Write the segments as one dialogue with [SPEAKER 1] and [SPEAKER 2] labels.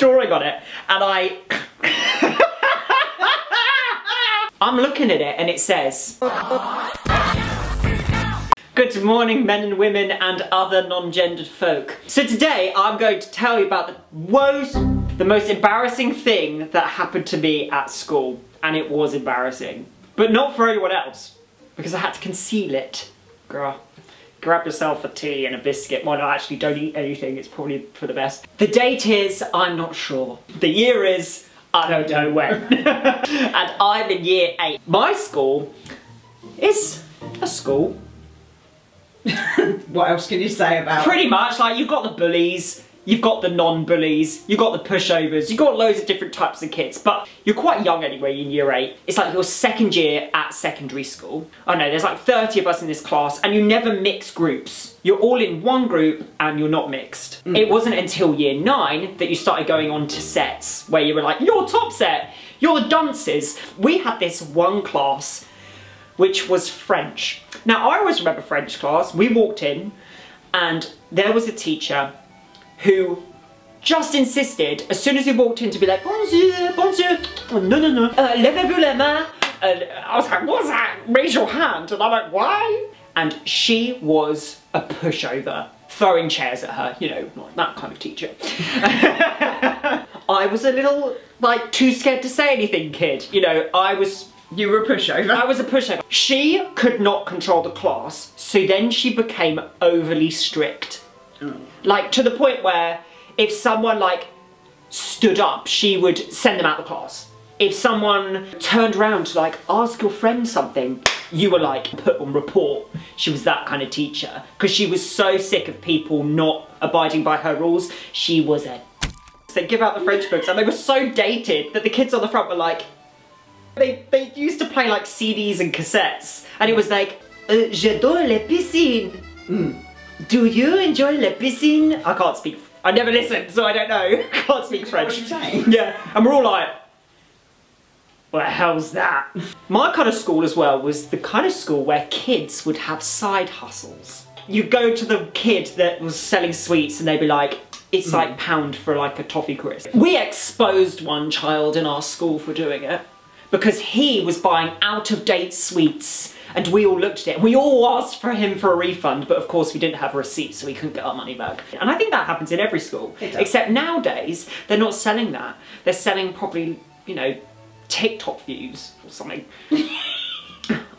[SPEAKER 1] drawing on it, and I. I'm looking at it and it says. Good morning, men and women and other non-gendered folk. So today I'm going to tell you about the woes, the most embarrassing thing that happened to me at school. And it was embarrassing. But not for anyone else, because I had to conceal it. Girl, grab yourself a tea and a biscuit. Well, no, actually don't eat anything, it's probably for the best. The date is, I'm not sure. The year is, I don't know when. and I'm in year eight. My school is a school
[SPEAKER 2] what else can you say about
[SPEAKER 1] Pretty much, like you've got the bullies, you've got the non-bullies, you've got the pushovers, you've got loads of different types of kids, but you're quite young anyway in year 8. It's like your second year at secondary school. I know, there's like 30 of us in this class and you never mix groups. You're all in one group and you're not mixed. Mm. It wasn't until year 9 that you started going on to sets where you were like, you're top set, you're the dunces. We had this one class which was French. Now, I always remember French class. We walked in and there was a teacher who just insisted, as soon as he walked in, to be like, bonjour, bonjour, oh, no, no, no, uh, levez-vous la main. And I was like, what's that? Raise your hand. And I'm like, why? And she was a pushover, throwing chairs at her, you know, like that kind of teacher. I was a little, like, too scared to say anything, kid. You know, I was
[SPEAKER 2] you were a pushover.
[SPEAKER 1] I was a pushover. She could not control the class, so then she became overly strict. Like, to the point where if someone, like, stood up, she would send them out the class. If someone turned around to, like, ask your friend something, you were, like, put on report. She was that kind of teacher. Because she was so sick of people not abiding by her rules. She was a they give out the French books and they were so dated that the kids on the front were like, they, they used to play like CDs and cassettes and it was like, uh, j'adore les piscines. Mm. Do you enjoy les Piscine? I can't speak, I never listened so I don't know. I can't speak French. Yeah, and we're all like, what the hell's that? My kind of school as well was the kind of school where kids would have side hustles. You go to the kid that was selling sweets and they'd be like, it's mm. like pound for like a toffee crisp. We exposed one child in our school for doing it because he was buying out-of-date sweets and we all looked at it. We all asked for him for a refund, but of course we didn't have a receipt, so we couldn't get our money back. And I think that happens in every school. Except nowadays, they're not selling that. They're selling probably, you know, TikTok views or something.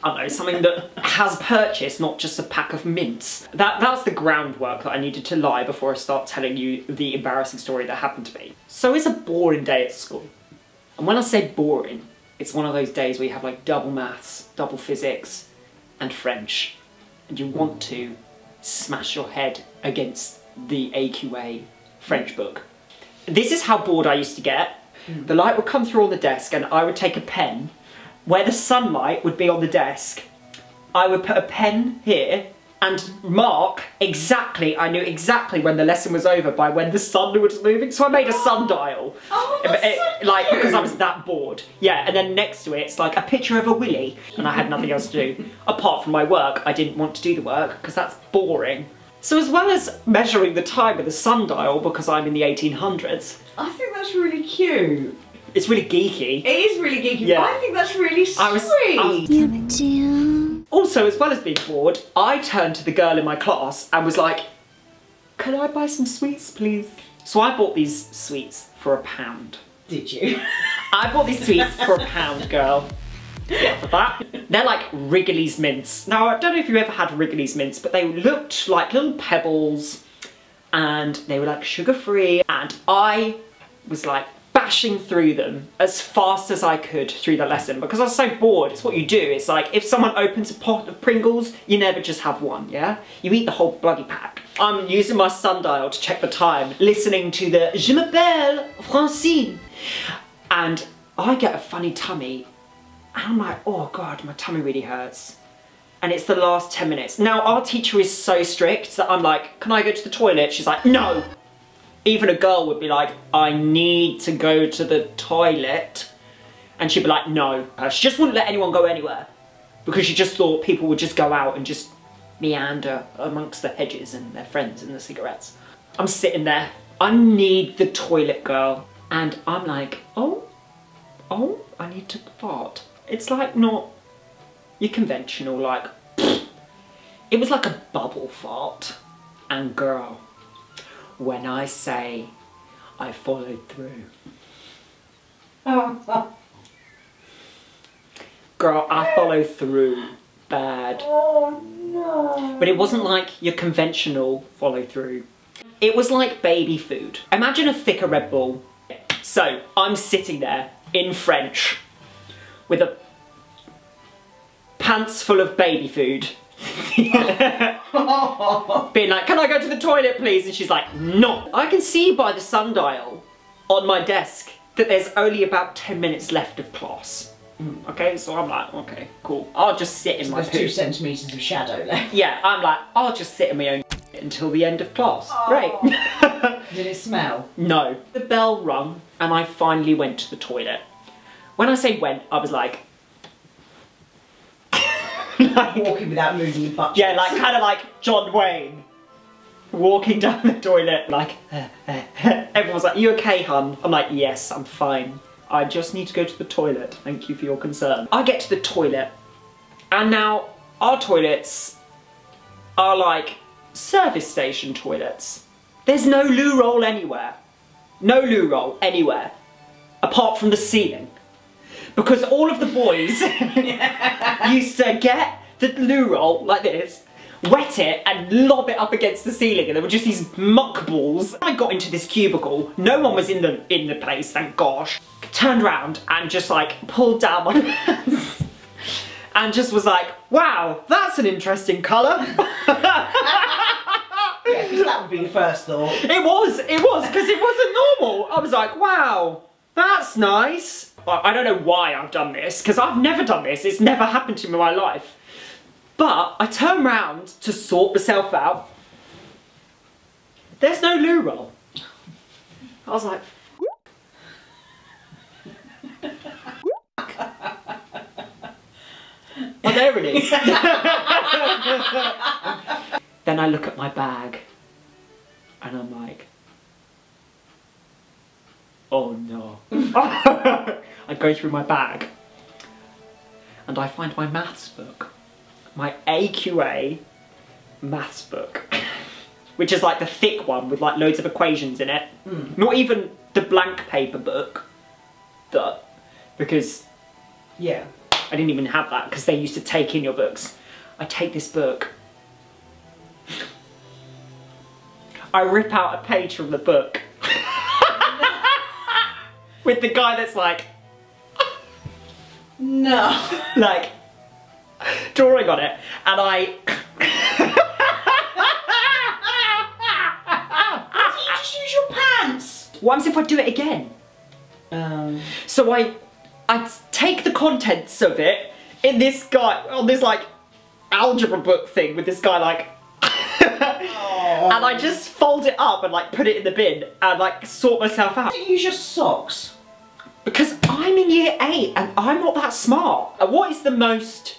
[SPEAKER 1] I don't know, something that has purchase, not just a pack of mints. That, that's the groundwork that I needed to lie before I start telling you the embarrassing story that happened to me. So it's a boring day at school. And when I say boring, it's one of those days where you have like double maths, double physics, and French, and you want to smash your head against the AQA French book. This is how bored I used to get. Mm. The light would come through on the desk and I would take a pen where the sunlight would be on the desk. I would put a pen here and mark exactly, I knew exactly when the lesson was over by when the sun was moving. So I made a sundial.
[SPEAKER 2] Oh, oh that's it,
[SPEAKER 1] so Like, because I was that bored. Yeah, and then next to it, it's like a picture of a willy. And I had nothing else to do. Apart from my work, I didn't want to do the work because that's boring. So as well as measuring the time with a sundial, because I'm in the 1800s.
[SPEAKER 2] I think that's really cute.
[SPEAKER 1] It's really geeky.
[SPEAKER 2] It is really geeky, yeah. I think that's really sweet. I was, I
[SPEAKER 1] was, also, as well as being bored, I turned to the girl in my class and was like, can I buy some sweets, please? So I bought these sweets for a pound.
[SPEAKER 2] Did you?
[SPEAKER 1] I bought these sweets for a pound, girl. Yeah, for that. They're like Wrigley's mints. Now, I don't know if you ever had Wrigley's mints, but they looked like little pebbles and they were like sugar-free and I was like, bashing through them as fast as I could through the lesson because I was so bored. It's what you do. It's like if someone opens a pot of Pringles, you never just have one, yeah? You eat the whole bloody pack. I'm using my sundial to check the time, listening to the Je m'appelle Francine. And I get a funny tummy and I'm like, oh God, my tummy really hurts. And it's the last 10 minutes. Now our teacher is so strict that I'm like, can I go to the toilet? She's like, no, even a girl would be like, I need to go to the toilet. And she'd be like, no. Uh, she just wouldn't let anyone go anywhere. Because she just thought people would just go out and just meander amongst the hedges and their friends and the cigarettes. I'm sitting there. I need the toilet, girl. And I'm like, oh, oh, I need to fart. It's like not your conventional, like, it was like a bubble fart. And girl, when I say I followed through. Girl, I followed through bad.
[SPEAKER 2] Oh no.
[SPEAKER 1] But it wasn't like your conventional follow through. It was like baby food. Imagine a thicker Red Bull. So I'm sitting there in French with a pants full of baby food. Being like, can I go to the toilet please? And she's like, no. I can see by the sundial on my desk that there's only about 10 minutes left of class. Mm, okay, so I'm like, okay, cool. I'll just sit in
[SPEAKER 2] so
[SPEAKER 1] my
[SPEAKER 2] There's two centimetres of shadow left.
[SPEAKER 1] Yeah, I'm like, I'll just sit in my own until the end of class. Oh. Great.
[SPEAKER 2] Did it smell?
[SPEAKER 1] No. The bell rung and I finally went to the toilet. When I say went, I was like...
[SPEAKER 2] like Walking without moving your butt.
[SPEAKER 1] Yeah, like kind of like John Wayne. Walking down the toilet, like... Uh, uh, uh. Everyone's like, you okay, hun? I'm like, yes, I'm fine. I just need to go to the toilet. Thank you for your concern. I get to the toilet, and now our toilets are like service station toilets. There's no loo roll anywhere. No loo roll anywhere. Apart from the ceiling. Because all of the boys used to get the loo roll like this, wet it and lob it up against the ceiling and there were just these muck balls. I got into this cubicle, no one was in the in the place, thank gosh. Turned around and just like pulled down my pants and just was like, wow, that's an interesting colour.
[SPEAKER 2] Yeah, because that would be your first thought.
[SPEAKER 1] It was, it was, because it wasn't normal. I was like, wow, that's nice. I don't know why I've done this, because I've never done this. It's never happened to me in my life. But I turn round to sort myself out. There's no loo roll. I was like, Oh, there it is. then I look at my bag and I'm like, oh no. I go through my bag and I find my maths book. My AQA maths book. Which is like the thick one with like loads of equations in it. Mm. Not even the blank paper book. The, because
[SPEAKER 2] yeah,
[SPEAKER 1] I didn't even have that because they used to take in your books. I take this book. I rip out a page from the book. With the guy that's like...
[SPEAKER 2] No.
[SPEAKER 1] Like, drawing on it. And I...
[SPEAKER 2] you just use your pants?
[SPEAKER 1] What if I do it again? Um. So I I take the contents of it in this guy, on this like algebra book thing with this guy like and I just fold it up and like put it in the bin and like sort myself out.
[SPEAKER 2] You use your socks?
[SPEAKER 1] Because I'm in year 8 and I'm not that smart. And what is the most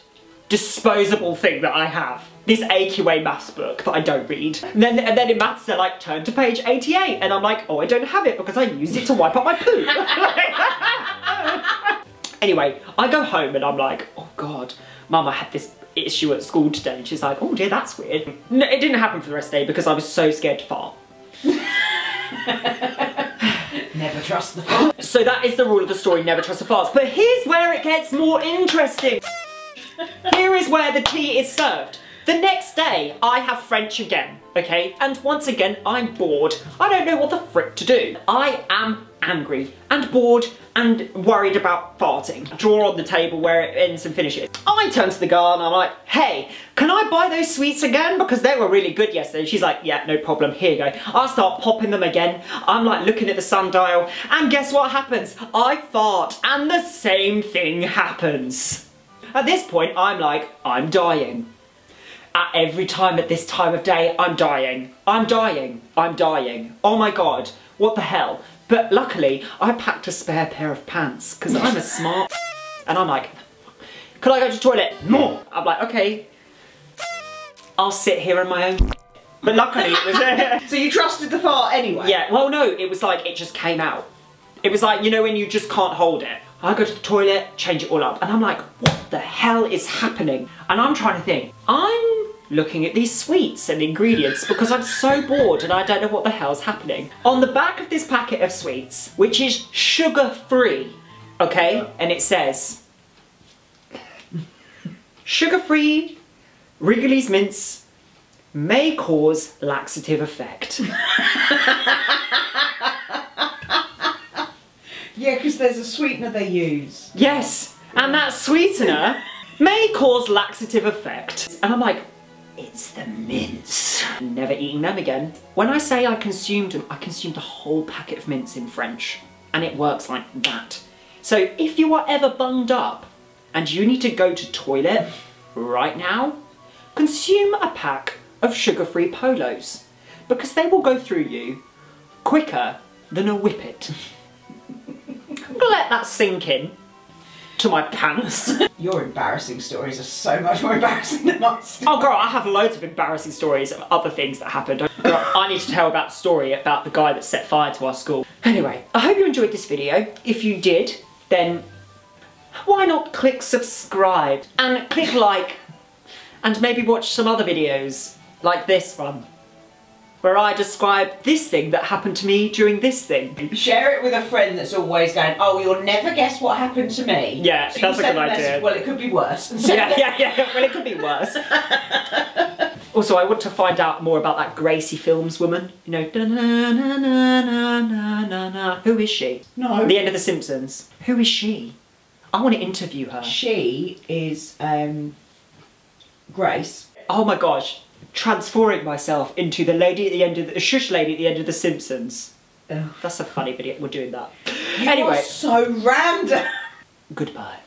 [SPEAKER 1] disposable thing that I have? This AQA maths book that I don't read. And then, and then in maths they're like, turn to page 88. And I'm like, oh, I don't have it because I used it to wipe up my poo. Anyway, I go home and I'm like, oh God, Mum, I had this issue at school today. And she's like, oh dear, that's weird. No, it didn't happen for the rest of the day because I was so scared to fart.
[SPEAKER 2] never trust the fart.
[SPEAKER 1] So that is the rule of the story, never trust the farts. But here's where it gets more interesting. Here is where the tea is served. The next day, I have French again, okay? And once again, I'm bored. I don't know what the frick to do. I am angry and bored and worried about farting. Draw on the table where it ends and finishes. I turn to the girl and I'm like, hey, can I buy those sweets again? Because they were really good yesterday. She's like, yeah, no problem, here you go. I start popping them again. I'm like looking at the sundial and guess what happens? I fart and the same thing happens. At this point, I'm like, I'm dying. At every time at this time of day, I'm dying. I'm dying. I'm dying. Oh my god, what the hell? But luckily, I packed a spare pair of pants because I'm a smart and I'm like, could I go to the toilet? No. I'm like, okay, I'll sit here in my own But luckily it was...
[SPEAKER 2] so you trusted the fart anyway?
[SPEAKER 1] Yeah, well no, it was like, it just came out. It was like, you know when you just can't hold it. I go to the toilet, change it all up, and I'm like, what the hell is happening? And I'm trying to think, I'm looking at these sweets and ingredients because I'm so bored and I don't know what the hell's happening. On the back of this packet of sweets, which is sugar-free, okay, and it says, sugar-free Wrigley's Mints may cause laxative effect.
[SPEAKER 2] Yeah, because there's a sweetener they use.
[SPEAKER 1] Yes, and that sweetener may cause laxative effect. And I'm like, it's the mints. Never eating them again. When I say I consumed, them, I consumed a whole packet of mints in French, and it works like that. So if you are ever bunged up and you need to go to toilet right now, consume a pack of sugar-free polos because they will go through you quicker than a whippet. let that sink in to my pants.
[SPEAKER 2] Your embarrassing stories are so much more embarrassing than my mine.
[SPEAKER 1] Oh girl, I have loads of embarrassing stories of other things that happened. Girl, I need to tell about story about the guy that set fire to our school. Anyway, I hope you enjoyed this video. If you did, then why not click subscribe and click like and maybe watch some other videos like this one where I describe this thing that happened to me during this thing.
[SPEAKER 2] Share it with a friend that's always going, oh, you'll never guess what happened to me.
[SPEAKER 1] Yeah, so that's a good idea.
[SPEAKER 2] Message, well, it could be worse.
[SPEAKER 1] yeah, yeah, yeah, well, it could be worse. also, I want to find out more about that Gracie Films woman. You know, -na -na -na who is she?
[SPEAKER 2] No.
[SPEAKER 1] The end of The Simpsons. Who is she? I want to interview her.
[SPEAKER 2] She is um, Grace.
[SPEAKER 1] Oh my gosh, transforming myself into the lady at the end of the, the shush lady at the end of The Simpsons. Ugh. That's a funny video. We're doing that.
[SPEAKER 2] You
[SPEAKER 1] anyway,
[SPEAKER 2] so random.
[SPEAKER 1] Goodbye.